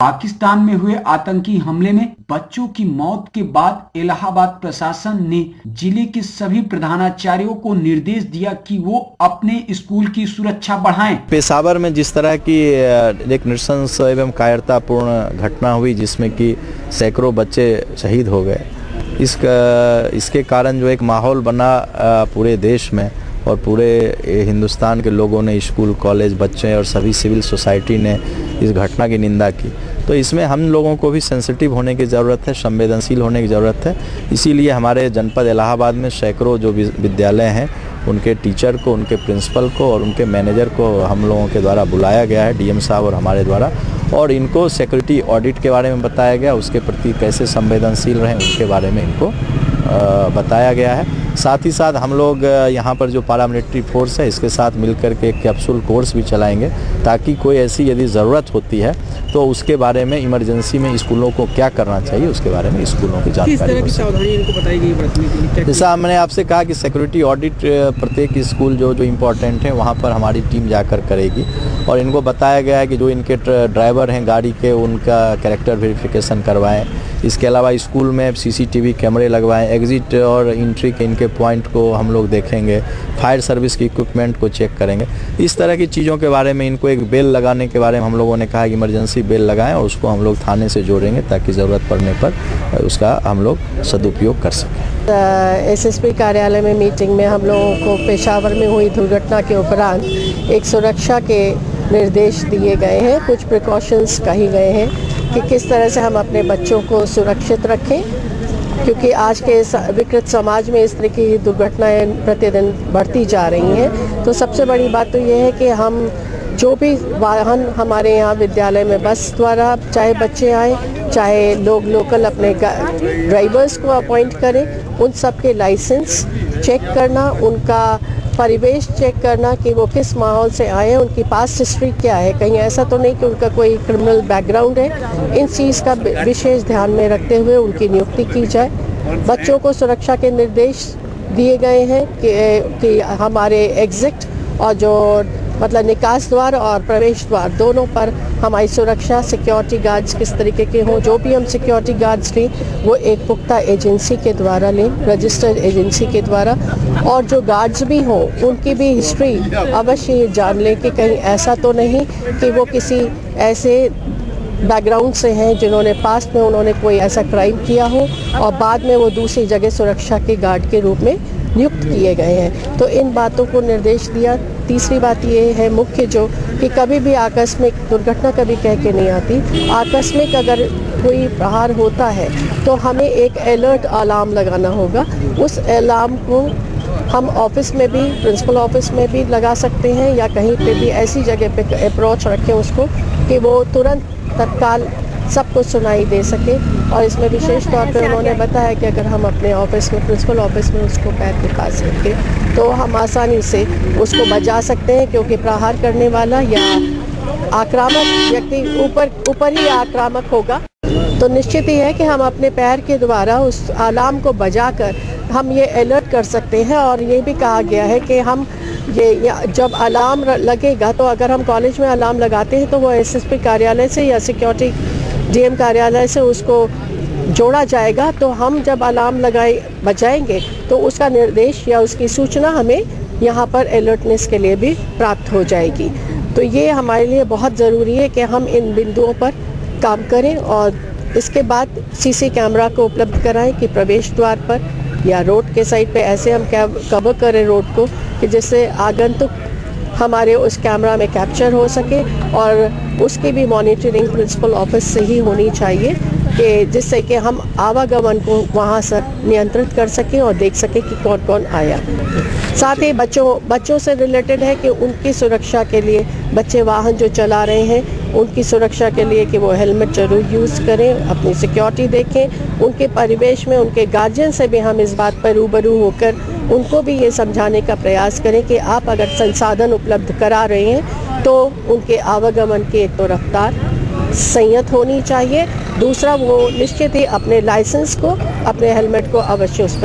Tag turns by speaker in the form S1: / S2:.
S1: पाकिस्तान में हुए आतंकी हमले में बच्चों की मौत के बाद इलाहाबाद प्रशासन ने ज़िले के सभी प्रधानाचार्यों को निर्देश दिया कि वो अपने स्कूल की सुरक्षा बढ़ाएँ।
S2: पेशावर में जिस तरह की एक नृशंस एवं कायरतापूर्ण घटना हुई जिसमें कि सैकड़ों बच्चे शहीद हो गए इसका इसके कारण जो एक माहौल बना पूरे देश में और पूरे हिंदुस्तान के लोगों ने, स्कूल, कॉलेज, बच्चे और सभी सिविल सोसाइटी ने इस घटना की निंदा की। तो इसमें हम लोगों को भी सेंसिटिव होने की ज़रूरत है, संवेदनशील होने की ज़रूरत है। इसीलिए हमारे जनपद इलाहाबाद में सैकड़ों जो विद्यालय हैं, उनके टीचर को, उनके प्रिंसिपल को और उनके मैनेजर को हम लोगों के द्वारा बुलाया गया है, डीएम साहब और हमारे द्वारा। और इनको सिक्योरिटी ऑडिट के बारे में बताया गया, उसके प्रति कैसे संवेदनशील रहें, उनके बारे में इनको बताया गया है। साथ ही साथ हम लोग यहाँ पर जो पारामिलिट्री फोर्स है इसके साथ मिलकर के एक कैप्सूल कोर्स भी चलाएँगे ताकि कोई ऐसी यदि ज़रूरत होती है तो उसके बारे में इमरजेंसी में स्कूलों को क्या करना चाहिए उसके बारे में स्कूलों की जानकारी जैसा हमने आपसे कहा कि सिक्योरिटी ऑडिट प्रत्येक स्कूल जो जो इम्पोर्टेंट है वहाँ पर हमारी टीम जाकर करेगी। और इनको बताया गया है कि जो इनके ड्राइवर हैं गाड़ी के उनका कैरेक्टर वेरिफिकेशन करवाएँ। इसके अलावा स्कूल में सीसीटीवी कैमरे लगवाएँ, एग्ज़िट और इंट्री के इनके पॉइंट को हम लोग देखेंगे, फायर सर्विस की इक्विपमेंट को चेक करेंगे। इस तरह की चीज़ों के बारे में, इनको एक बेल लगाने के बारे में हम लोगों ने कहा कि इमरजेंसी बेल लगाएँ और उसको हम लोग थाने से जोड़ेंगे ताकि ज़रूरत पड़ने पर उसका हम लोग सदुपयोग कर सकें।
S3: एस एसएसपी कार्यालय में मीटिंग में हम लोगों को पेशावर में हुई दुर्घटना के उपरांत एक सुरक्षा के निर्देश दिए गए हैं, कुछ प्रिकॉशंस कही गए हैं। कि किस तरह से हम अपने बच्चों को सुरक्षित रखें, क्योंकि आज के विकृत समाज में इस तरह की दुर्घटनाएँ प्रतिदिन बढ़ती जा रही हैं। तो सबसे बड़ी बात तो ये है कि हम जो भी वाहन हमारे यहाँ विद्यालय में बस द्वारा चाहे बच्चे आए, चाहे लोग लोकल अपने ड्राइवर्स को अपॉइंट करें, उन सब के लाइसेंस चेक करना, उनका परिवेश चेक करना कि वो किस माहौल से आए हैं उनकी पास्ट हिस्ट्री क्या है? कहीं ऐसा तो नहीं कि उनका कोई क्रिमिनल बैकग्राउंड है। इन चीज़ का विशेष ध्यान में रखते हुए उनकी नियुक्ति की जाए। बच्चों को सुरक्षा के निर्देश दिए गए हैं कि, कि हमारे एग्जिट और जो मतलब निकास द्वार और प्रवेश द्वार, दोनों पर हमारी सुरक्षा सिक्योरिटी गार्ड्स किस तरीके के हों, जो भी हम सिक्योरिटी गार्ड्स लें वो एक पुख्ता एजेंसी के द्वारा लें रजिस्टर्ड एजेंसी के द्वारा। और जो गार्ड्स भी हों, उनकी भी हिस्ट्री अवश्य ये जान लें कि कहीं ऐसा तो नहीं कि वो किसी ऐसे बैकग्राउंड से हैं जिन्होंने पास्ट में उन्होंने कोई ऐसा क्राइम किया हो और बाद में वो दूसरी जगह सुरक्षा के गार्ड के रूप में नियुक्त किए गए हैं। तो इन बातों को निर्देश दिया। तीसरी बात ये है मुख्य जो कि कभी भी आकस्मिक दुर्घटना कभी कह के नहीं आती। आकस्मिक अगर कोई प्रहार होता है तो हमें एक अलर्ट अलार्म लगाना होगा। उस अलार्म को हम ऑफ़िस में भी, प्रिंसिपल ऑफ़िस में भी लगा सकते हैं या कहीं पे भी ऐसी जगह पे अप्रोच रखें उसको कि वो तुरंत तत्काल सब कुछ सुनाई दे सके। और इसमें विशेष तौर पर उन्होंने बताया कि अगर हम अपने ऑफ़िस में प्रिंसिपल ऑफ़िस में उसको पैर पास रखें तो हम आसानी से उसको बचा सकते हैं क्योंकि प्रहार करने वाला या आक्रामक व्यक्ति ऊपर ऊपर ही आक्रामक होगा। तो निश्चित ही है कि हम अपने पैर के द्वारा उस अलार्म को बजाकर हम ये अलर्ट कर सकते हैं और ये भी कहा गया है कि हम ये जब अलार्म लगेगा तो अगर हम कॉलेज में अलार्म लगाते हैं तो वो एसएसपी कार्यालय से या सिक्योरिटी डीएम कार्यालय से उसको जोड़ा जाएगा तो हम जब अलार्म लगाए, बजाएँगे तो उसका निर्देश या उसकी सूचना हमें यहाँ पर अलर्टनेस के लिए भी प्राप्त हो जाएगी। तो ये हमारे लिए बहुत ज़रूरी है कि हम इन बिंदुओं पर काम करें और इसके बाद सीसी कैमरा को उपलब्ध कराएँ कि प्रवेश द्वार पर या रोड के साइड पे ऐसे हम कवर करें रोड को कि जिससे आगंतुक हमारे उस कैमरा में कैप्चर हो सके और उसकी भी मॉनिटरिंग प्रिंसिपल ऑफ़िस से ही होनी चाहिए कि जिससे कि हम आवागमन को वहाँ से नियंत्रित कर सकें और देख सकें कि कौन कौन आया। साथ ही बच्चों बच्चों से रिलेटेड है कि उनकी सुरक्षा के लिए बच्चे वाहन जो चला रहे हैं उनकी सुरक्षा के लिए कि वो हेलमेट ज़रूर यूज़ करें, अपनी सिक्योरिटी देखें, उनके परिवेश में, उनके गार्जियन से भी हम इस बात पर रूबरू होकर उनको भी ये समझाने का प्रयास करें कि आप अगर संसाधन उपलब्ध करा रहे हैं तो उनके आवागमन की एक तो रफ्तार संयत होनी चाहिए। दूसरा, वो निश्चित ही अपने लाइसेंस को, अपने हेलमेट को अवश्य उस पर